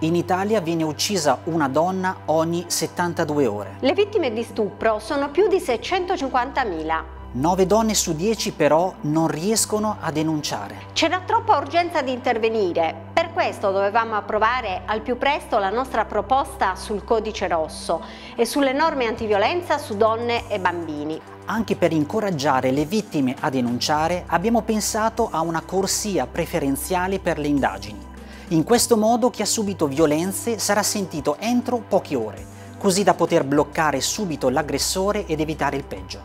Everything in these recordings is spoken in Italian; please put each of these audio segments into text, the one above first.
In Italia viene uccisa una donna ogni 72 ore. Le vittime di stupro sono più di 650.000. 9 donne su 10 però non riescono a denunciare. C'era troppa urgenza di intervenire, per questo dovevamo approvare al più presto la nostra proposta sul codice rosso e sulle norme antiviolenza su donne e bambini. Anche per incoraggiare le vittime a denunciare abbiamo pensato a una corsia preferenziale per le indagini. In questo modo chi ha subito violenze sarà sentito entro poche ore, così da poter bloccare subito l'aggressore ed evitare il peggio.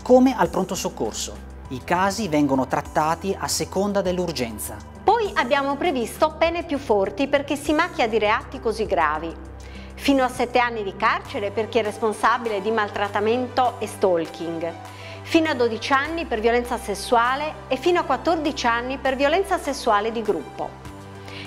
Come al pronto soccorso. I casi vengono trattati a seconda dell'urgenza. Poi abbiamo previsto pene più forti per chi si macchia di reati così gravi. Fino a 7 anni di carcere per chi è responsabile di maltrattamento e stalking. Fino a 12 anni per violenza sessuale e fino a 14 anni per violenza sessuale di gruppo.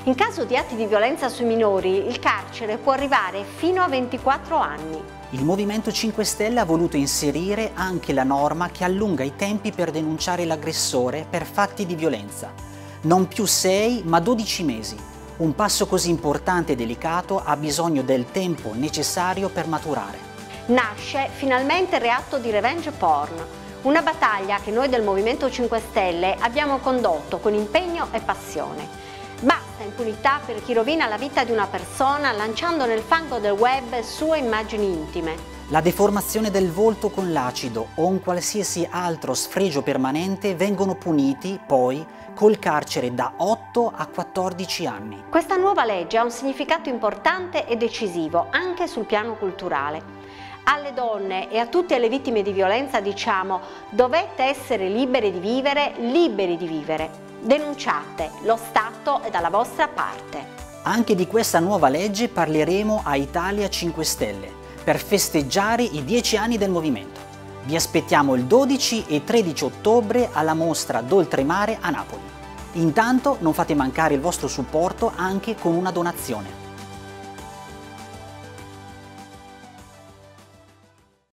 In caso di atti di violenza sui minori, il carcere può arrivare fino a 24 anni. Il Movimento 5 Stelle ha voluto inserire anche la norma che allunga i tempi per denunciare l'aggressore per fatti di violenza. Non più 6 ma 12 mesi. Un passo così importante e delicato ha bisogno del tempo necessario per maturare. Nasce finalmente il reato di revenge porn, una battaglia che noi del Movimento 5 Stelle abbiamo condotto con impegno e passione. Basta impunità per chi rovina la vita di una persona lanciando nel fango del web sue immagini intime. La deformazione del volto con l'acido o un qualsiasi altro sfregio permanente vengono puniti, poi, col carcere da 8 a 14 anni. Questa nuova legge ha un significato importante e decisivo anche sul piano culturale. Alle donne e a tutte le vittime di violenza diciamo dovete essere libere di vivere, liberi di vivere. Denunciate, lo Stato è dalla vostra parte. Anche di questa nuova legge parleremo a Italia 5 Stelle per festeggiare i 10 anni del movimento. Vi aspettiamo il 12 e 13 ottobre alla mostra d'Oltremare a Napoli. Intanto non fate mancare il vostro supporto anche con una donazione.